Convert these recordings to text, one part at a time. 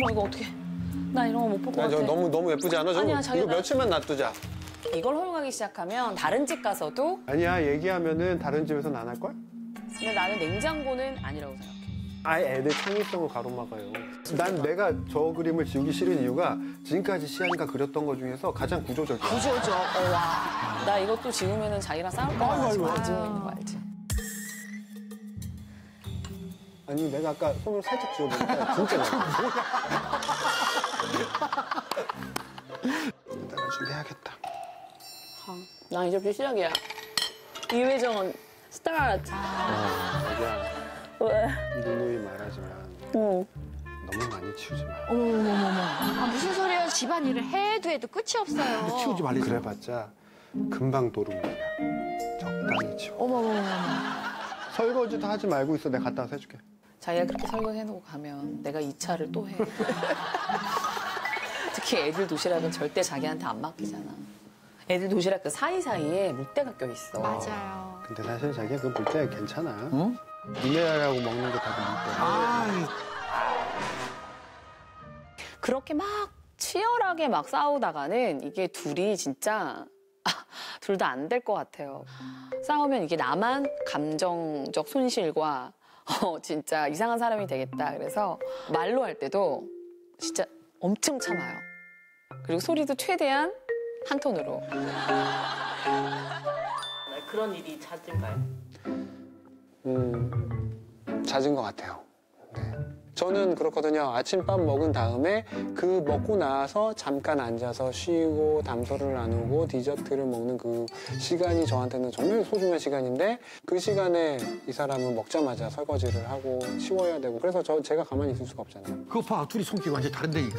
어머 이거 어떻게? 나 이런 거 못 볼것 야, 같아. 저 너무 너무 예쁘지 않아? 저거 아니야, 자기가- 이거 며칠만 놔두자. 이걸 허용하기 시작하면 다른 집 가서도 아니야 얘기하면은 다른 집에서는 안 할 걸? 근데 나는 냉장고는 아니라고 생각해. 아예 애들 창의성을 가로막아요. 난 내가 저 그림을 지우기 싫은 이유가 지금까지 시안이가 그렸던 것 중에서 가장 구조적이야. 구조적. 어, 와. 나 이것도 지우면은 자기랑 싸울 거 같아. 지금 가지고 있는 거 알지? 아니 내가 아까 손을 살짝 지워보니까 진짜 많아. 일단 준비해야겠다. 나 이제부터 시작이야. 이회전 스타트. 자기야 왜? 누누이 말하지만 응. 너무 많이 치우지 마. 아, 무슨 소리예요? 집안일을 해도 해도 끝이 없어요. 치우지 말래. 그래봤자 금방 도루묵이야. 적당히 치워. 어머머머. 설거지도 하지 말고 있어. 내가 갔다 와서 해줄게. 자기가 그렇게 설거지 해놓고 가면 내가 이 차를 또 해. 특히 애들 도시락은 절대 자기한테 안 맡기잖아. 애들 도시락 그 사이사이에 물때가 껴있어. 맞아요. 근데 사실 자기가 그거 볼때 괜찮아. 응? 미네랄하고 먹는 게다 그럴 때. 아, 그렇게 막 치열하게 막 싸우다가는 이게 둘이 진짜 둘 다 안 될 것 같아요. 싸우면 이게 나만 감정적 손실과 어, 진짜 이상한 사람이 되겠다. 그래서 말로 할 때도 진짜 엄청 참아요. 그리고 소리도 최대한 한 톤으로. 그런 일이 잦은가요? 음, 잦은 것 같아요. 네. 저는 그렇거든요. 아침밥 먹은 다음에 그 먹고 나서 잠깐 앉아서 쉬고 담소를 나누고 디저트를 먹는 그 시간이 저한테는 정말 소중한 시간인데 그 시간에 이 사람은 먹자마자 설거지를 하고 치워야 되고 그래서 저 제가 가만히 있을 수가 없잖아요. 그거 봐. 둘이 성격이 완전히 다른데니까.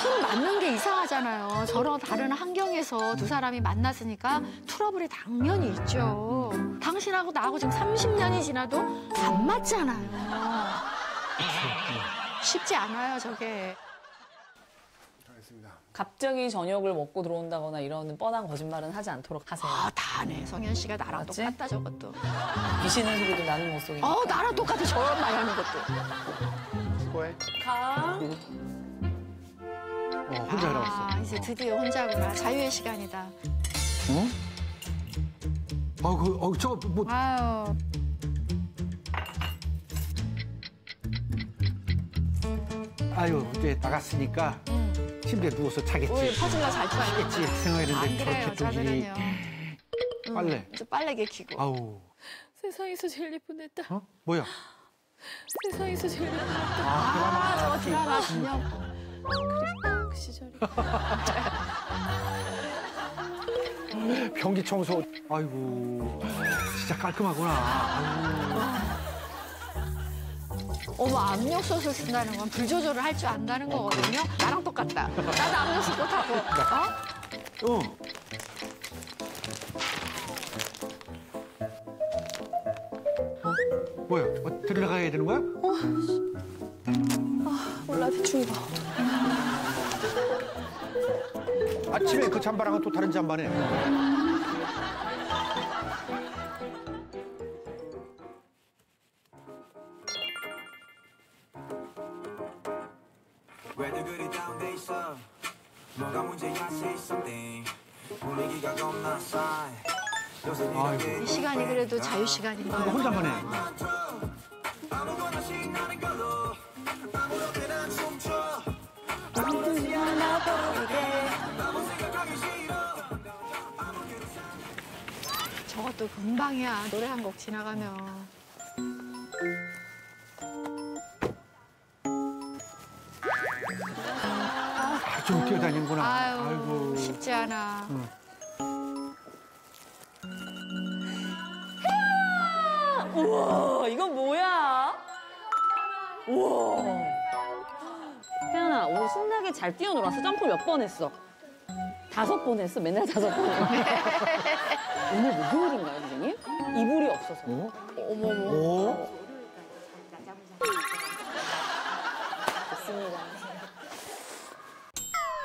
서로 맞는 게 이상하잖아요. 저런 다른 환경에서 두 사람이 만났으니까 트러블이 당연히 있죠. 당신하고 나하고 지금 30년이 지나도 안 맞잖아요. 쉽지 않아요, 저게. 알겠습니다. 갑자기 저녁을 먹고 들어온다거나 이런 뻔한 거짓말은 하지 않도록 하세요. 아, 다 하네. 성현 씨가 나랑 맞지? 똑같다, 저것도. 귀신의 소리도 나는 못 속이니까. 어, 나랑 똑같아, 저런 말 하는 것도. 수고해. 가. 어, 혼자. 아, 이제 드디어 혼자구나. 자유의 시간이다. 어, 그, 어, 저, 뭐, 아유. 아유, 이제 나갔으니까 침대 에 누워서 자겠지. 우리 퍼즐러 잘? 자겠지 생각했는데 안 그래요, 저렇게 또 이, 저들은요. 응, 빨래. 저 빨래 개 키고. 아우, 세상에서 제일 예쁜 애다. 어? 뭐야? 세상에서 제일 예쁜 애다. 아, 저거 드라마 진영. 그 시절이. 변기 청소. 아이고, 진짜 깔끔하구나. 아이고. 어머, 압력솥을 쓴다는 건 불 조절을 할 줄 안다는 거거든요. 나랑 똑같다. 나도 압력솥 못하고. 어? 어. 뭐야? 어, 들어가야 되는 거야? 몰라 대충 입어. 아침에 그 잠바랑은 또 다른 잠바네. 왜들 그리 다운돼 있어 뭐가 문제야 say something 분위기가 겁나 싸해. 이 시간이 그래도 자유 시간인 이거 거예요. 혼자만 해. 아무거나 신나는 걸로 아무렇게나 춤춰 저것도 금방이야. 노래 한 곡 지나가면. 좀 뛰어다니는구나. 아유, 아이고. 쉽지 않아. 우와 이건 뭐야? 우와. 태연아 오늘 신나게 잘 뛰어놀았어. 점프 몇 번 했어? 다섯 번 했어. 맨날 다섯 번. 오늘 목요일인가요, 선생님? 이불이 없어서. 어? 어머머. 오?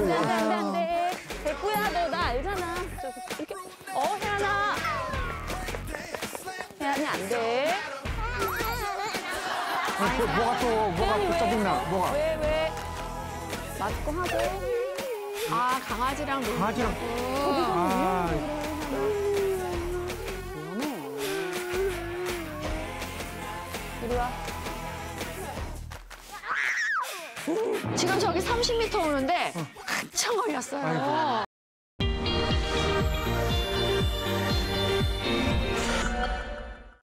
안 돼, 안 돼, 안 돼, 안 돼, 안 돼. 백구야, 너 나 알잖아. 저, 이렇게. 어, 혜연아. 혜연이 안 돼. 어, 뭐, 뭐가 또, 뭐가 또 왜? 짜증나, 뭐가. 왜, 왜? 맞고 하고. 아, 강아지랑 놀 강아지랑. 아. 이리 와. 지금 저기 30m 오는데 한참 걸렸어요.